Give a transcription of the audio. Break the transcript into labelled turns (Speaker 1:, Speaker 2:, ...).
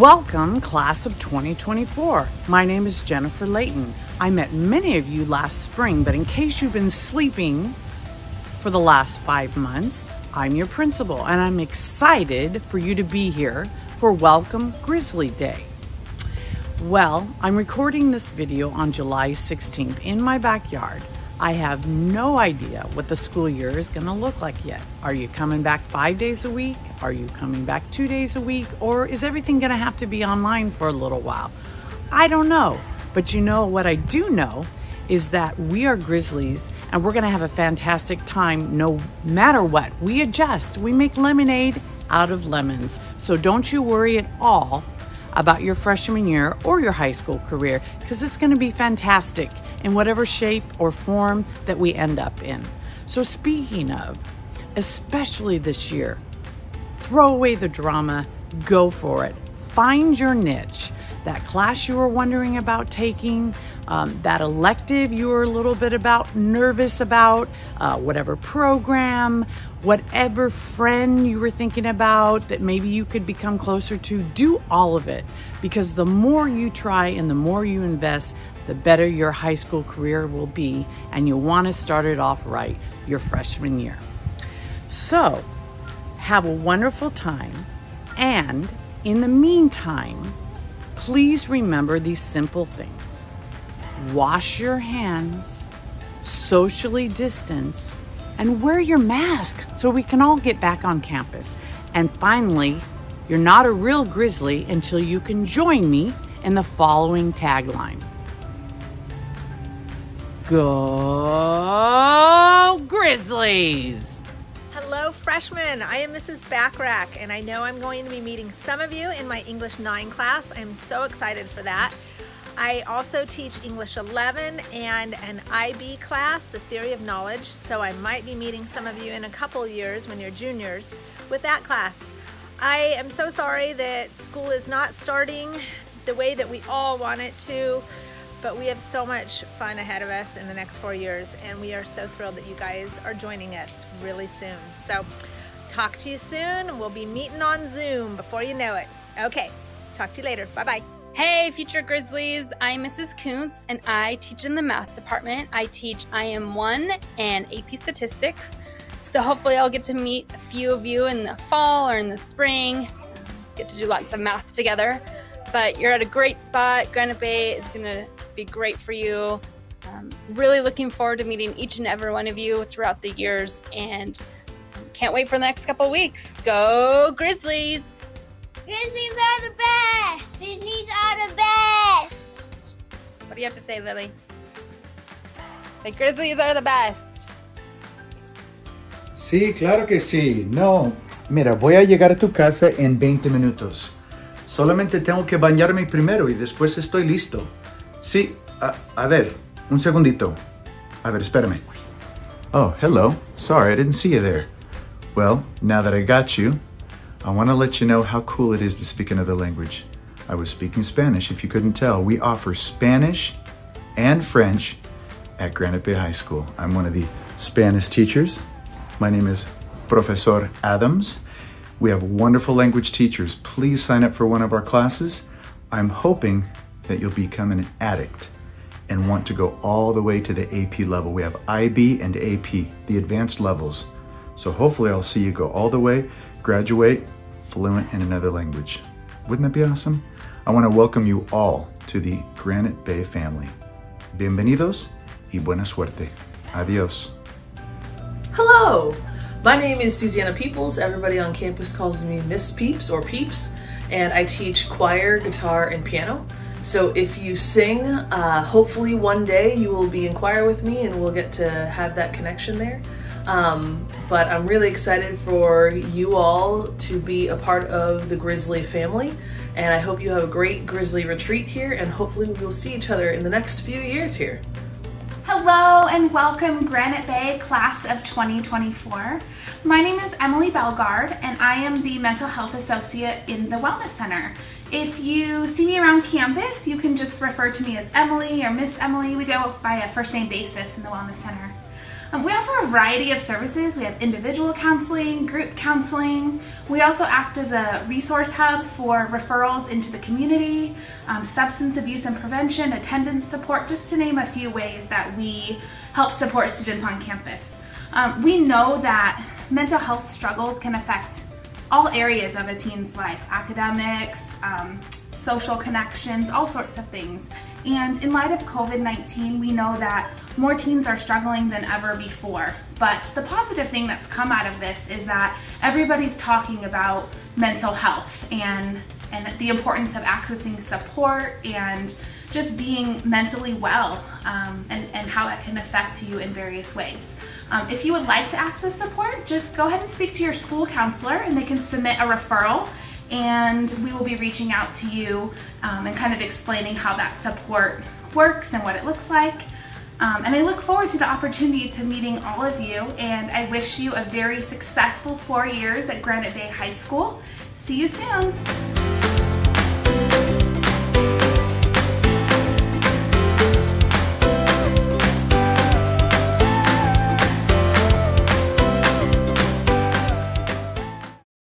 Speaker 1: Welcome, class of 2024. My name is Jennifer Layton. I met many of you last spring, but in case you've been sleeping for the last five months, I'm your principal and I'm excited for you to be here for Welcome Grizzly Day. Well, I'm recording this video on July 16th in my backyard. I have no idea what the school year is going to look like yet. Are you coming back five days a week? Are you coming back two days a week? Or is everything going to have to be online for a little while? I don't know. But you know what I do know is that we are Grizzlies and we're going to have a fantastic time no matter what. We adjust, we make lemonade out of lemons. So don't you worry at all about your freshman year or your high school career because it's going to be fantastic in whatever shape or form that we end up in. So, speaking of, especially this year, throw away the drama, go for it. Find your niche. That class you were wondering about taking, um, that elective you were a little bit about nervous about, uh, whatever program, whatever friend you were thinking about that maybe you could become closer to, do all of it. Because the more you try and the more you invest, the better your high school career will be, and you want to start it off right your freshman year. So, have a wonderful time, and in the meantime, please remember these simple things wash your hands, socially distance, and wear your mask so we can all get back on campus. And finally, you're not a real grizzly until you can join me in the following tagline Go Grizzlies!
Speaker 2: Hello, freshmen. I am Mrs. Backrack, and I know I'm going to be meeting some of you in my English 9 class. I'm so excited for that. I also teach English 11 and an IB class, the Theory of Knowledge, so I might be meeting some of you in a couple years when you're juniors with that class. I am so sorry that school is not starting the way that we all want it to. But we have so much fun ahead of us in the next four years, and we are so thrilled that you guys are joining us really soon. So, talk to you soon. We'll be meeting on Zoom before you know it. Okay, talk to you later. Bye bye.
Speaker 3: Hey, future Grizzlies. I'm Mrs. Kuntz, and I teach in the math department. I teach IM1 and AP Statistics. So, hopefully, I'll get to meet a few of you in the fall or in the spring, get to do lots of math together. But you're at a great spot. Granite Bay is going to be great for you. Um, really looking forward to meeting each and every one of you throughout the years and can't wait for the next couple weeks. Go Grizzlies!
Speaker 4: Grizzlies are the best! Grizzlies are the best!
Speaker 3: What do you have to say, Lily? The Grizzlies are the best.
Speaker 5: Sí, claro que sí. No, mira, voy a llegar a tu casa en 20 minutos. Solamente tengo que bañarme primero y después estoy listo. Sí, a, a ver, un segundito. A ver, espérame. Oh, hello. Sorry, I didn't see you there. Well, now that I got you, I want to let you know how cool it is to speak another language. I was speaking Spanish, if you couldn't tell. We offer Spanish and French at Granite Bay High School. I'm one of the Spanish teachers. My name is Professor Adams. We have wonderful language teachers. Please sign up for one of our classes. I'm hoping that you'll become an addict and want to go all the way to the AP level. We have IB and AP, the advanced levels. So hopefully I'll see you go all the way, graduate fluent in another language. Wouldn't that be awesome? I want to welcome you all to the Granite Bay family. Bienvenidos y buena suerte. Adios.
Speaker 6: Hello, my name is Susanna Peoples. Everybody on campus calls me Miss Peeps or Peeps, and I teach choir, guitar, and piano. So if you sing, uh, hopefully one day you will be in choir with me and we'll get to have that connection there. Um, but I'm really excited for you all to be a part of the Grizzly family. And I hope you have a great Grizzly retreat here and hopefully we'll see each other in the next few years here.
Speaker 7: Hello and welcome Granite Bay Class of 2024. My name is Emily Belgard and I am the Mental Health Associate in the Wellness Center. If you see me around campus, you can just refer to me as Emily or Miss Emily. We go by a first name basis in the Wellness Center. Um, we offer a variety of services. We have individual counseling, group counseling. We also act as a resource hub for referrals into the community, um, substance abuse and prevention, attendance support, just to name a few ways that we help support students on campus. Um, we know that mental health struggles can affect all areas of a teen's life, academics, um, social connections, all sorts of things. And in light of COVID-19, we know that more teens are struggling than ever before. But the positive thing that's come out of this is that everybody's talking about mental health and, and the importance of accessing support and just being mentally well um, and, and how that can affect you in various ways. Um, if you would like to access support, just go ahead and speak to your school counselor and they can submit a referral and we will be reaching out to you um, and kind of explaining how that support works and what it looks like. Um, and I look forward to the opportunity to meeting all of you and I wish you a very successful four years at Granite Bay High School. See you soon.